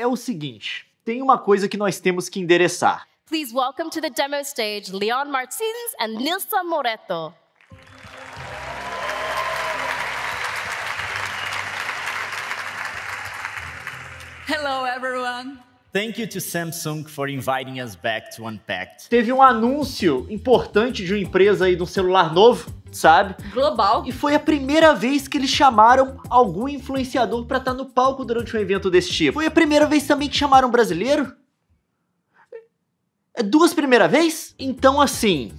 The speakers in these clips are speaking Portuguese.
é o seguinte: tem uma coisa que nós temos que endereçar. Please welcome to the demo stage Leon Martins and Nilson Moreto. Hello, everyone. Thank you to Samsung for inviting us back to Unpacked. Teve um anúncio importante de uma empresa aí de um celular novo, sabe? Global. E foi a primeira vez que eles chamaram algum influenciador pra estar no palco durante um evento desse tipo. Foi a primeira vez também que chamaram um brasileiro? É duas primeira vez? Então assim,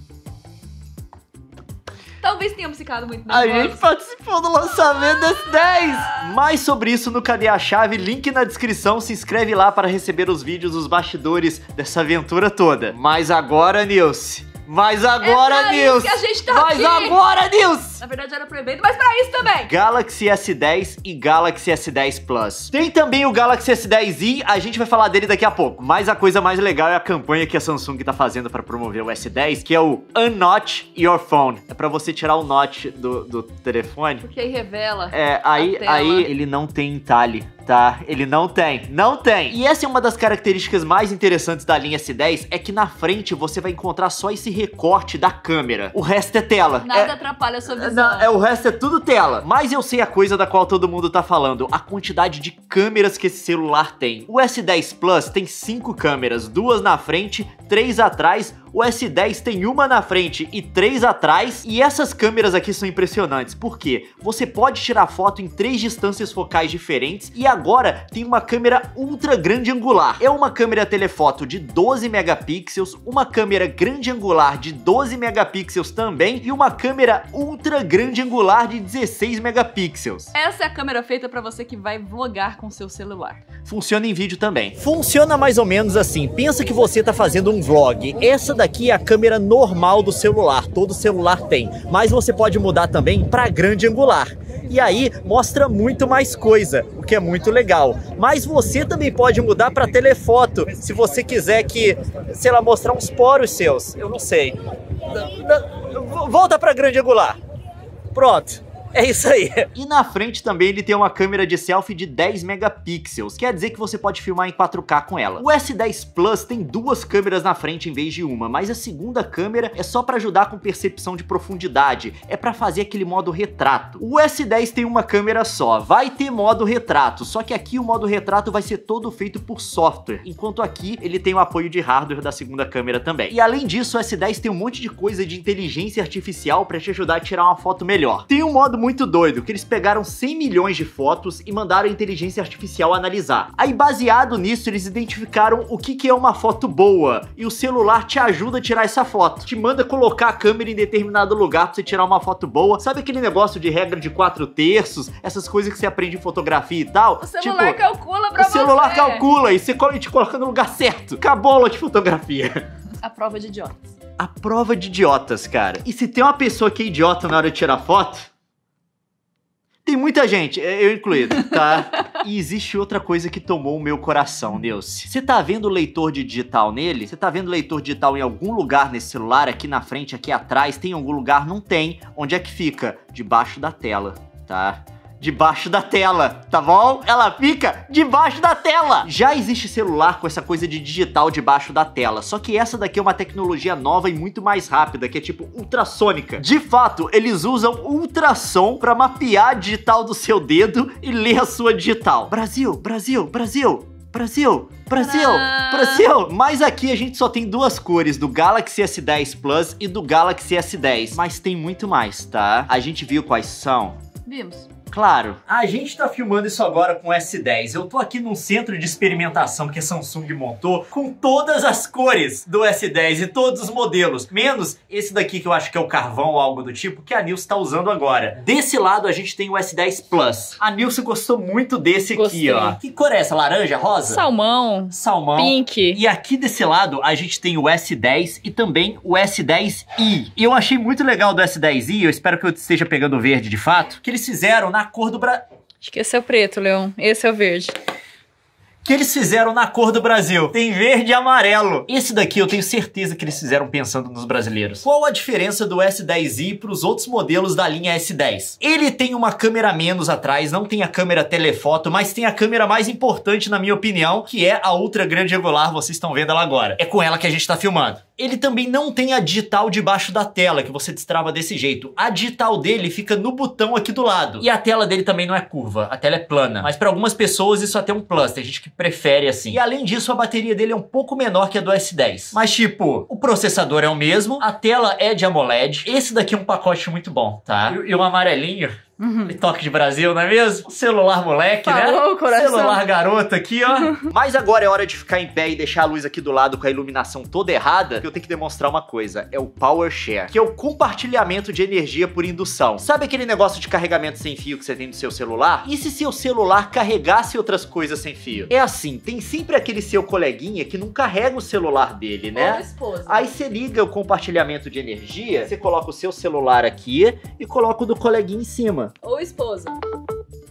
Talvez tenhamos ficado muito a gente participou do lançamento desse 10! Mais sobre isso no Cadê a Chave? Link na descrição, se inscreve lá para receber os vídeos dos bastidores dessa aventura toda. Mas agora, Nilce, mas agora, É Nilce! tá Mas aqui. agora, Nilce! Na verdade era pro evento, mas pra isso também. Galaxy S10 e Galaxy S10 Plus. Tem também o Galaxy S10i, a gente vai falar dele daqui a pouco. Mas a coisa mais legal é a campanha que a Samsung tá fazendo pra promover o S10, que é o Unnotch Your Phone. É pra você tirar o notch do, do telefone. Porque aí revela. É, aí, aí ele não tem entalhe, tá? Ele não tem, não tem. E essa é uma das características mais interessantes da linha S10, é que na frente você vai encontrar só esse recorte da câmera. O resto é tela. Nada É- atrapalha a sua visão. É, o resto é tudo tela. Mas eu sei a coisa da qual todo mundo tá falando: a quantidade de câmeras que esse celular tem. O S10 Plus tem cinco câmeras, duas na frente, três atrás. O S10 tem uma na frente e três atrás. E essas câmeras aqui são impressionantes. Por quê? Você pode tirar foto em três distâncias focais diferentes. E agora tem uma câmera ultra grande angular. É uma câmera telefoto de 12 megapixels, uma câmera grande angular de 12 megapixels também e uma câmera ultra grande angular de 16 megapixels. Essa é a câmera feita pra você que vai vlogar com seu celular. Funciona em vídeo também. Funciona mais ou menos assim. Pensa que você tá fazendo um vlog. Essa daqui é a câmera normal do celular. Todo celular tem. Mas você pode mudar também para grande angular. E aí mostra muito mais coisa, o que é muito legal. Mas você também pode mudar para telefoto, se você quiser que, sei lá, mostrar uns poros seus. Eu não sei. Volta para grande angular. Pronto. É isso aí. E na frente também ele tem uma câmera de selfie de 10 megapixels, quer dizer que você pode filmar em 4K com ela. O S10 Plus tem duas câmeras na frente em vez de uma, mas a segunda câmera é só para ajudar com percepção de profundidade, é para fazer aquele modo retrato. O S10 tem uma câmera só, vai ter modo retrato, só que aqui o modo retrato vai ser todo feito por software, enquanto aqui ele tem o apoio de hardware da segunda câmera também. E além disso, o S10 tem um monte de coisa de inteligência artificial para te ajudar a tirar uma foto melhor. Tem um modo muito doido, que eles pegaram 100 milhões de fotos e mandaram a inteligência artificial analisar. Aí, baseado nisso, eles identificaram o que, que é uma foto boa, e o celular te ajuda a tirar essa foto. Te manda colocar a câmera em determinado lugar pra você tirar uma foto boa. Sabe aquele negócio de regra de 4 terços? Essas coisas que você aprende em fotografia e tal? O celular tipo, calcula pra o celular você. calcula e você te coloca no lugar certo. Cabola de fotografia. A prova de idiotas. A prova de idiotas, cara. E se tem uma pessoa que é idiota na hora de tirar foto, tem muita gente, é, eu incluído, tá? e existe outra coisa que tomou o meu coração, Nilce. Você tá vendo o leitor de digital nele? Você tá vendo o leitor digital em algum lugar nesse celular? Aqui na frente, aqui atrás? Tem algum lugar? Não tem. Onde é que fica? Debaixo da tela, tá? Debaixo da tela, tá bom? Ela fica debaixo da tela. Já existe celular com essa coisa de digital debaixo da tela, só que essa daqui é uma tecnologia nova e muito mais rápida, que é tipo ultrassônica. De fato, eles usam ultrassom pra mapear a digital do seu dedo e ler a sua digital. Brasil, Brasil, Brasil. Brasil, Brasil! Brasil. Mas aqui a gente só tem duas cores, do Galaxy S10 Plus e do Galaxy S10. Mas tem muito mais, tá? A gente viu quais são. Vimos. Claro. A gente tá filmando isso agora com o S10. Eu tô aqui num centro de experimentação que a Samsung montou com todas as cores do S10 e todos os modelos, menos esse daqui que eu acho que é o carvão ou algo do tipo que a Nilce tá usando agora. Desse lado a gente tem o S10 Plus. A Nilce gostou muito desse Gostei. aqui, ó. Que cor é essa? Laranja, rosa? Salmão, Salmão. pink. E aqui desse lado a gente tem o S10 e também o S10i. E eu achei muito legal do S10i, eu espero que eu esteja pegando verde de fato, que eles fizeram na cor do Brasil. Acho é o preto, Leon. Esse é o verde. Que eles fizeram na cor do Brasil. Tem verde e amarelo. Esse daqui eu tenho certeza que eles fizeram pensando nos brasileiros. Qual a diferença do S10i para os outros modelos da linha S10? Ele tem uma câmera menos atrás, não tem a câmera telefoto, mas tem a câmera mais importante na minha opinião, que é a ultra grande angular, vocês estão vendo ela agora. É com ela que a gente tá filmando. Ele também não tem a digital debaixo da tela, que você destrava desse jeito. A digital dele fica no botão aqui do lado. E a tela dele também não é curva, a tela é plana. Mas para algumas pessoas isso até é um plus, tem gente que prefere assim. E além disso, a bateria dele é um pouco menor que a do S10. Mas tipo, o processador é o mesmo, a tela é de AMOLED. Esse daqui é um pacote muito bom, tá? E, e o amarelinho Uhum. Toque de Brasil, não é mesmo? Celular moleque, Falou, né? Coração. Celular garoto aqui, ó. Mas agora é hora de ficar em pé e deixar a luz aqui do lado com a iluminação toda errada, que eu tenho que demonstrar uma coisa. É o Power Share, que é o compartilhamento de energia por indução. Sabe aquele negócio de carregamento sem fio que você tem no seu celular? E se seu celular carregasse outras coisas sem fio? É assim, tem sempre aquele seu coleguinha que não carrega o celular dele, né? Ou esposa. Aí você liga o compartilhamento de energia, você coloca o seu celular aqui e coloca o do coleguinha em cima. Ou esposa.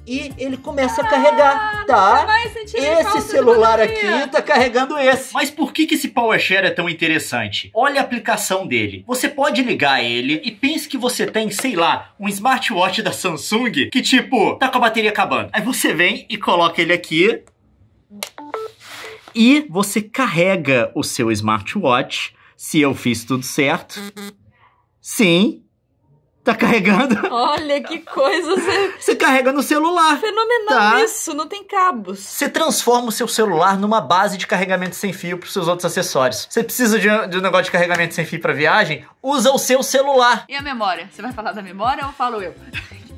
E ele começa a carregar, tá? Você tira Esse celular aqui tá carregando esse. Mas por que, que esse PowerShare é tão interessante? Olha a aplicação dele. Você pode ligar ele e pense que você tem, sei lá, um smartwatch da Samsung que, tipo, tá com a bateria acabando. Aí você vem e coloca ele aqui. E você carrega o seu smartwatch. Se eu fiz tudo certo. Sim. Tá carregando. Olha que coisa você- Você carrega no celular. fenomenal Tá. isso, não tem cabos. Você transforma o seu celular numa base de carregamento sem fio para os seus outros acessórios. Você precisa de um, de um negócio de carregamento sem fio para viagem? Usa o seu celular. E a memória? Você vai falar da memória ou falo eu?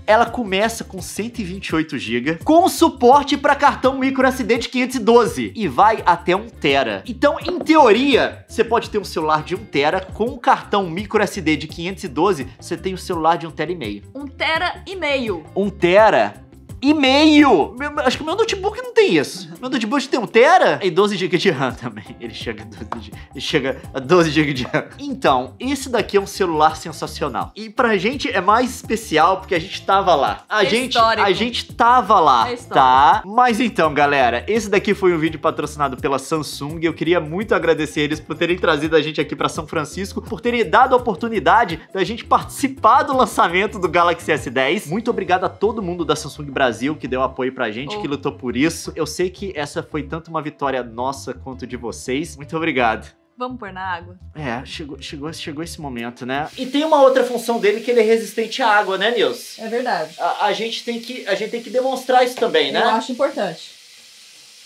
Ela começa com 128 GB, com suporte para cartão micro SD de 512 e vai até 1 tera. Então, em teoria, você pode ter um celular de 1 tera com um cartão micro SD de 512, você tem o celular de 1 tera e meio. Um tera e meio. 1 tera e meio. Meu- acho que o meu notebook não tem isso. Meu notebook tem 1 tera e 12 GB de RAM também. Ele chega a 12, G- ele chega a 12 GB de RAM. Então, esse daqui é um celular sensacional. E pra gente é mais especial porque a gente tava lá. A É gente, histórico. a gente tava lá, É tá? Mas então, galera, esse daqui foi um vídeo patrocinado pela Samsung. Eu queria muito agradecer eles por terem trazido a gente aqui pra São Francisco, por terem dado a oportunidade da gente participar do lançamento do Galaxy S10. Muito obrigado a todo mundo da Samsung Brasil que deu apoio pra gente, Oh. que lutou por isso. Eu sei que essa foi tanto uma vitória nossa quanto de vocês. Muito obrigado. Vamos pôr na água? É, chegou, chegou, chegou esse momento, né? E tem uma outra função dele que ele é resistente à água, né, Nils? É verdade. A, a gente tem que, a gente tem que demonstrar isso também, né? acho importante.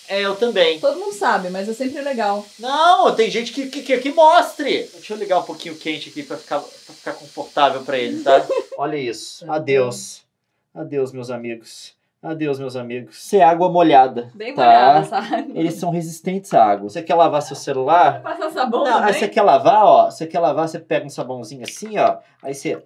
É, eu também. Todo mundo sabe, mas é sempre legal. Não, tem gente que, que, que, que mostre. Deixa eu ligar um pouquinho o quente aqui pra ficar, pra ficar confortável pra ele, tá? Olha isso. Adeus. Adeus, meus amigos. Adeus, meus amigos. Isso é água molhada. Bem tá? molhada essa água. Eles são resistentes à água. Você quer lavar seu celular? Passar sabão Não, aí também? você quer lavar, ó. Você quer lavar, você pega um sabãozinho assim, ó. Aí você.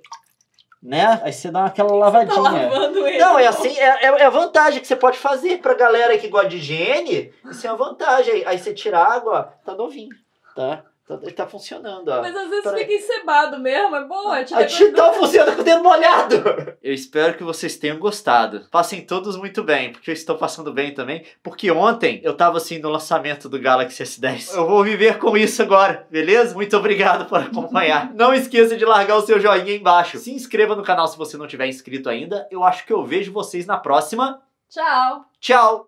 Né? Aí você dá aquela Tá lavadinha. lavando ele. Não, é assim, é, é, é a vantagem que você pode fazer pra galera que gosta de higiene. Isso é uma vantagem. Aí, aí você tira a água, ó, tá novinho, tá? Tá, ele tá funcionando, ó. Mas às vezes fica encebado mesmo, é bom. É A digital funciona com o dedo molhado. Eu espero que vocês tenham gostado. Passem todos muito bem, porque eu estou passando bem também. Porque ontem eu tava assim no lançamento do Galaxy S10. Eu vou viver com isso agora, beleza? Muito obrigado por acompanhar. Não esqueça de largar o seu joinha aí embaixo. Se inscreva no canal se você não tiver inscrito ainda. Eu acho que eu vejo vocês na próxima. Tchau. Tchau!